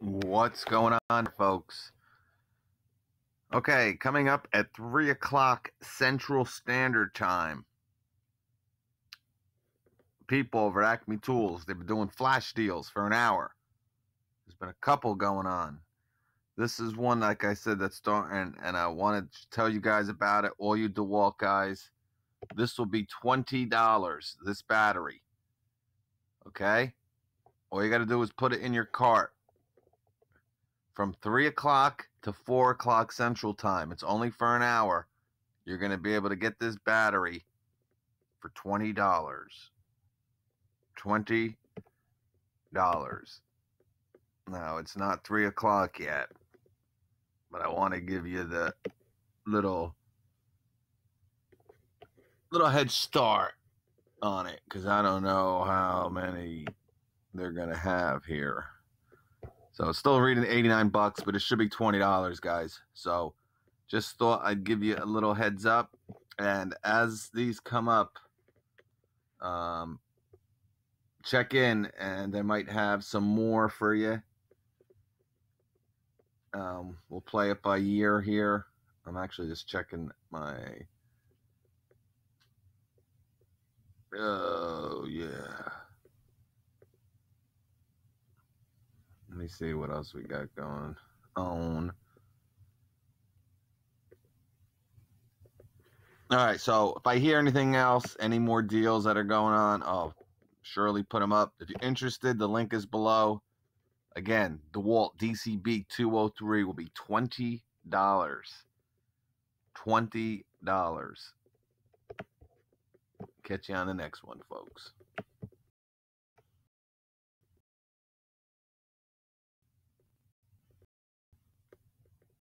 What's going on, folks? Okay, coming up at 3 o'clock Central Standard Time. People over at Acme Tools, they've been doing flash deals for an hour. There's been a couple going on. This is one, like I said, that's starting, and I wanted to tell you guys about it, all you DeWalt guys. This will be $20, this battery. Okay? All you got to do is put it in your cart from 3 o'clock to 4 o'clock Central Time. It's only for an hour. You're going to be able to get this battery for $20. $20. Now, it's not 3 o'clock yet, but I want to give you the little little head start on it because I don't know how many they're going to have here. So still reading 89 bucks, but it should be $20, guys. So just thought I'd give you a little heads up. And as these come up, um, check in and they might have some more for you. Um, we'll play it by year here. I'm actually just checking my. Oh, yeah. Me see what else we got going on. All right, so if I hear anything else, any more deals that are going on, I'll surely put them up. If you're interested, the link is below. Again, DeWalt DCB 203 will be $20. $20. Catch you on the next one, folks.